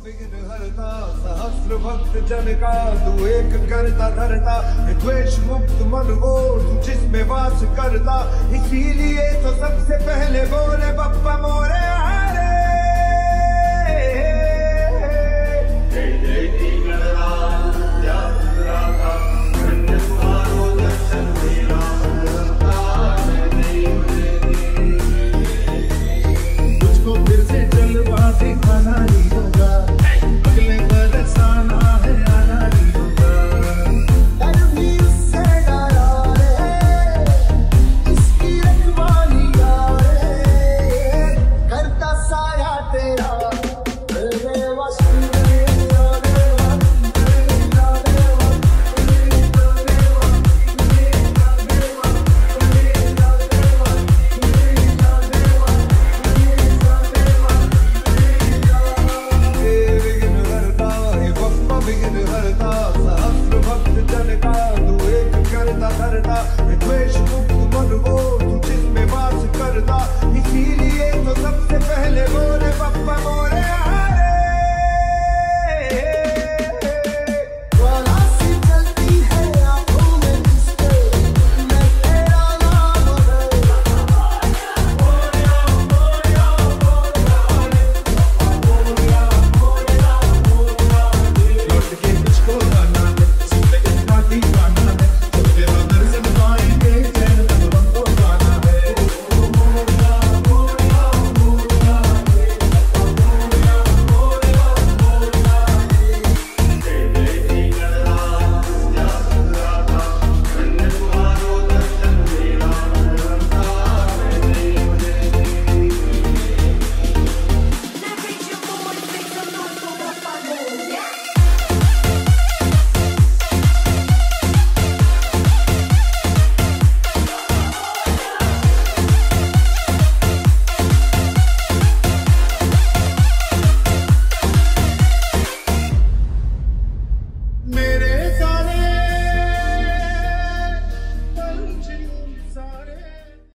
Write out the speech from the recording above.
सहस्र भक्त जन का एक करता मुक्त मन वो तू जिसमें वास करता, इसीलिए तो सबसे पहले बोले था सहस्र भक्त जनता तू एक करता धरता द्वेष